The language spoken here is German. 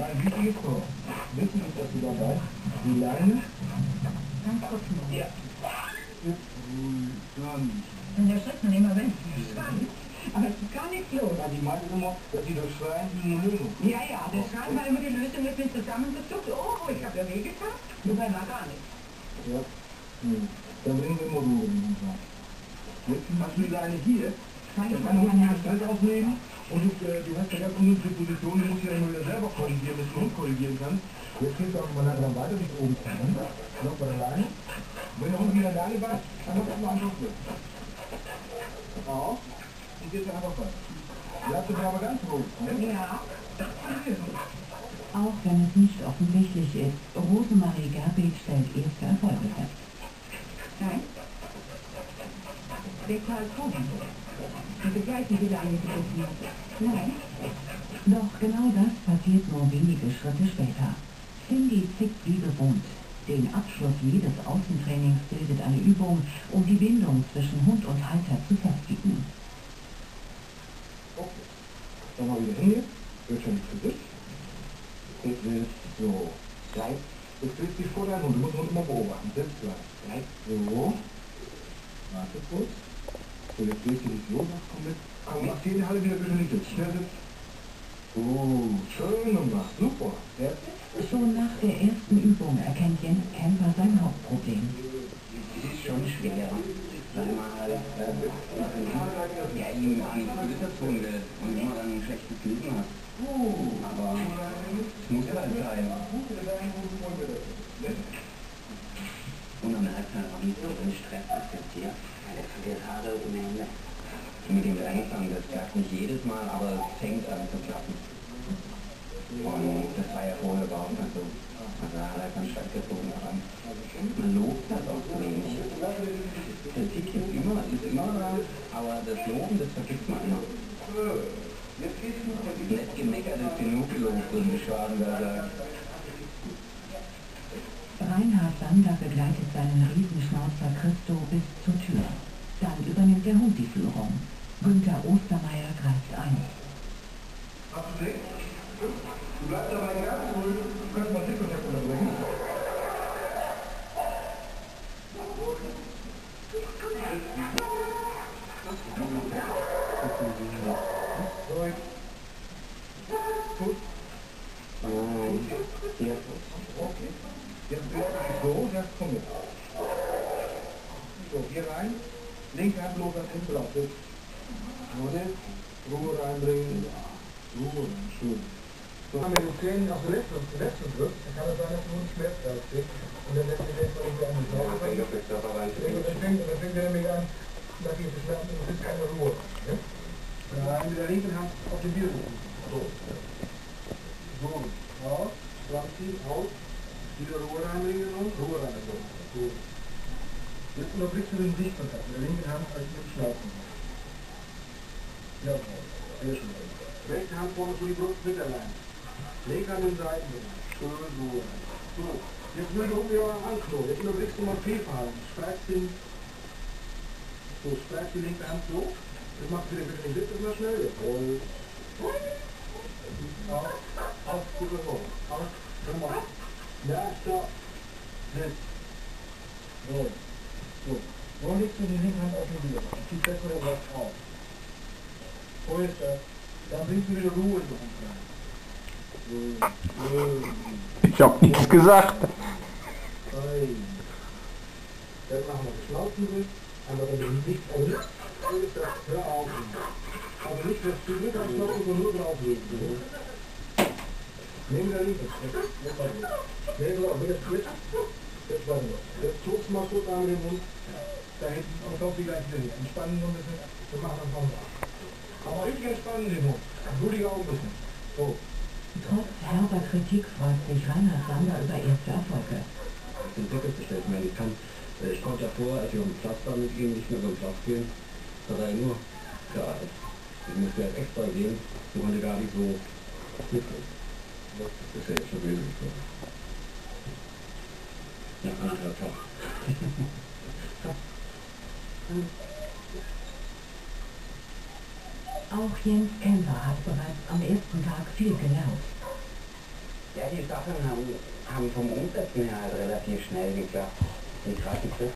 Wichtig ist nur, wichtig ist, dass du dabei die Leine... Ganz kurz nur. Ja. Dann... Und der Schritt immer wenn aber es ist gar nichts los. Ja, die meinen immer, dass sie durch Schreien die Lösung. Ja, ja, das Schreien war immer die Lösung, jetzt bin zusammengezuckt. Oh, ich habe ja wehgetan. Dabei war gar nichts. Ja. Hm. Dann bringen wir Module Jetzt hast du die Leine hier, dann ich kann die Hand. Stress aufnehmen und äh, du hast ja ganz ungünstige Position, du musst ja immer wieder selber korrigieren, bis du umkorrigieren kannst. Jetzt gehst du auch mal langsam weiter, bis oben kommen. Noch bei der Leine. Wenn du unten wieder Leine warst, dann machst du mal einfach so. Auf. Und dann einfach weiter. Bleibst du aber ganz ruhig. Ne? Ja. Auch wenn es nicht offensichtlich ist, Rosemarie Gerbig stellt erste Erfolge fest. Nein. Deshalb kommen. Und begleichen die Leine die Nein. Doch genau das passiert nur wenige Schritte später. Cindy zickt wie gewohnt. Den Abschluss jedes Außentrainings bildet eine Übung, um die Bindung zwischen Hund und Halter zu festigen. Okay. Dann mal wieder hin. Wird schon für dich. Jetzt willst so. Bleib. Willst du dich vor deinem Hund. Du musst immer beobachten. Sitz gleich. Bleib so. Warte kurz. Komm, mach die Halle wieder bitte nicht. Schnell sitzen. Oh, schön gemacht. Super. Sehr Schon nach der ersten Übung erkennt Jens Kemper sein Hauptproblem. Es ist schon schwer, man halt äh, ja, ihm eigentlich böse tun will und immer dann ein schlechtes Gewissen hat. Aber es muss halt sein. So den Stress akzeptiert. Er Haare ohne Ende. Mit dem langsam, das klappt nicht jedes Mal, aber es fängt an zu klappen. Und das war ja vorher überhaupt nicht so. Also da hat er dann stattgezogen daran. Man lobt das auch zu wenig. Kritik ist immer, ist immer da, aber das Loben, das vergisst man immer. Nicht gemeckert ist genug gelobt, würde Schwadenberg sagt. Reinhard Sander begleitet seinen Riesenschnauzer Christo bis zur Tür. Dann übernimmt der Hund die Führung. Günther Ostermeier greift ein. Du den? Du bleibst dabei ganz ruhig. Du kannst mal Tippkontakt unterbringen. Gut. Ja. Okay. Jetzt bleib ich so, jetzt komm mit. So, hier rein. Linke Hand los ans Hinterlauf. Ohne Ruhe reinbringen. Ruhe rein. Schön. So haben wir die Zähne auf der letzten, letzten Griff. Dann kann es sein, dass du einen Schmerz raussteht. Und dann lässt sich das mal irgendwie an die Sauge. Ja, fängt auf den Körper rein. Dann fängt, dann fängt er nämlich an, da geht es schlafen und es ist keine Ruhe. Ja? Rein mit der linken Hand auf den Bierbogen. So. So. Raus. Stramm ziehen. Aus. Wieder Ruhe reinbringen und Ruhe reinbringen. So. Jetzt unterbrichst du den Sichtkontakt mit der linken Hand als mit dem Schnaufen. Ja, sehr schön. Rechte Hand vorne vor die Brust mit der Leine. Linke an den Seiten. Schön so. So. Jetzt will ich oben wieder am Anklo. Jetzt unterbrichst du mal Fehlverhalten. Streifst den so, streif die linke Hand so. Jetzt machst du wieder bitte den Sitz immer schnell. Jawohl. Auf, auf, gut so. Auf, komm mal. Ja, stopp. So. So. So legst du die Hand auf den Widerstand. Und ziehst besser den Kopf auf. So ist das. Dann bringst du wieder Ruhe in rein. So. Ich hab nichts gesagt. Dann machen wir geschlossen durch. Den an So ist das. Hör auf. Aber nicht das zu Glück anschlossen, sondern nur drauflegen. Jetzt zuckst du mal kurz an den Mund. Da hinten und auf die gleich hin. Entspannen nur ein bisschen. Wir machen dann Pause. Aber richtig entspannen den Mund. Die Augen bisschen. So. Trotz herber Kritik freut sich Reinhard Sander über erste Erfolge. den Ticket bestellt. Ich meine, ich kann, äh, ich konnte ja vor, als wir um Pflaster mitgehen, nicht mehr beim Platz gehen, da war er nur geatmet. Ich musste jetzt extra gehen, und konnte gar nicht so mitgehen. Das ist ja jetzt schon wesentlich so. Ja, anderthalb Tag. Auch Jens Kemper hat bereits am ersten Tag viel gelernt. Ja, die Sachen haben, haben vom Umsetzen her halt relativ schnell geklappt. Die